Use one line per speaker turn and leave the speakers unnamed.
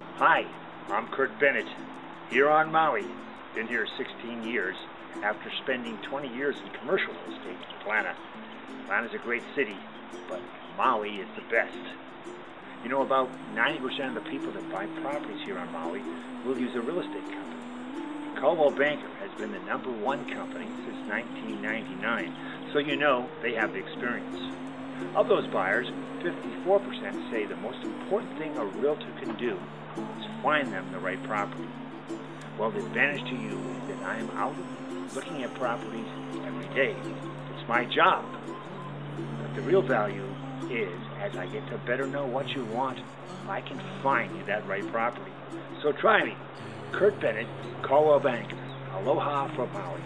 Hi, I'm Curt Bennett, here on Maui. Been here 16 years after spending 20 years in commercial real estate in Atlanta. Atlanta's a great city, but Maui is the best. You know, about 90% of the people that buy properties here on Maui will use a real estate company. Coldwell Banker has been the number one company since 1999, so you know they have the experience. Of those buyers, 54% say the most important thing a realtor can do is find them the right property. Well, the advantage to you is that I am out looking at properties every day. It's my job. But the real value is as I get to better know what you want, I can find you that right property. So try me. Curt Bennett, Coldwell Banker. Aloha from Maui.